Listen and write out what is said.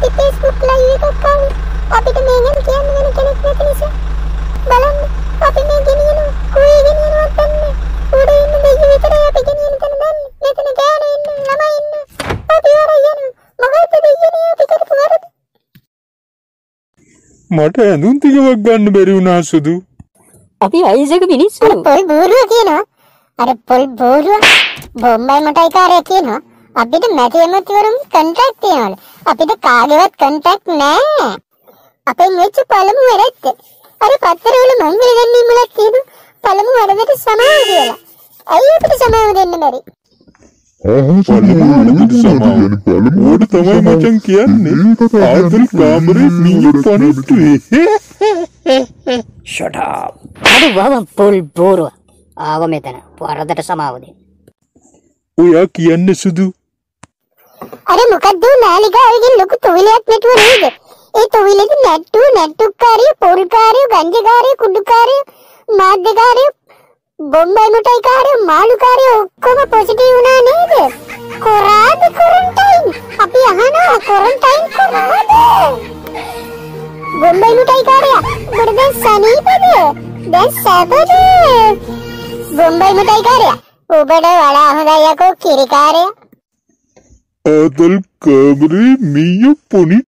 නැති Facebook live එකක් ආවේ. අපිට මේ ගැන කියන්න වෙන කෙනෙක් නැති නිසා. බලන්න අපි මේ ගෙනියනවා. කුවේ ගෙනියනවත් දන්නේ. උඩ ඉන්න දෙයියෝ විතරයි අපි ගෙනියන තැන දන්නේ. මෙතන ගෑනු ඉන්න ළමයි ඉන්න. අපි වර යනවා. මොකද්ද දෙයියනේ අපි කරපු වරද? මට ඇඳුම් තිකවක් ගන්න බැරි වුණා සුදු. අපි වයසක මිනිස්සු අර පොල් බෝරුව කියනවා. අර පොල් බෝරුව බොම්බයි මොටයි කාර්යය කියනවා. අපිට මැති ඇමතිවරුන් කන්ට්‍රැක්ට් තියනවලු. අපිට කාගේවත් කන්ට්‍රැක්ට් නෑ. අපෙන් වෙච්ච පළමු වැරැද්ද. අර පත්තරවල මංගල ගැනීම වල තියෙන පළමු වරදට සමාව කියලා. ඇයි අපිට සමාව දෙන්න බැරි? ඕඩ තමයි මචන් කියන්නේ. ආදල් කාමරේ මීය පනිට්ටුවේ. ෂටප් අඩු වම පොල් බෝරුව ආව මෙතන වරදට සමාව දෙන්න ඔයා කියන්න සුදු. අර මොකද්ද නාලිකාවකින් ලොකු තොවිලයක් නැතුව නේද? ඒ තොවිලෙදි නැට්ටු නැට්ටුකාරිය පොල්කාරිය ගංජකාරිය කුඩුකාරිය මාධ්‍යකාරිය බොම්බයි මුටයිකාරිය මාළුකාරිය ඔක්කොම පොසිටිව් වුණා නේද? කොරාද කොරන්ටයින්? අපි අහනවා කොරන්ටයින් කොරාද? බොම්බයි මුටයිකාරිය ඔබට දැන් සනීපද? දැන් සැපද? බොම්බයි මුටයිකාරිය ඔබට වඩා හොඳයි යකෝ කිරිකාරයා ආදල් කාමරේ මීය පොනිට්ටුවේ.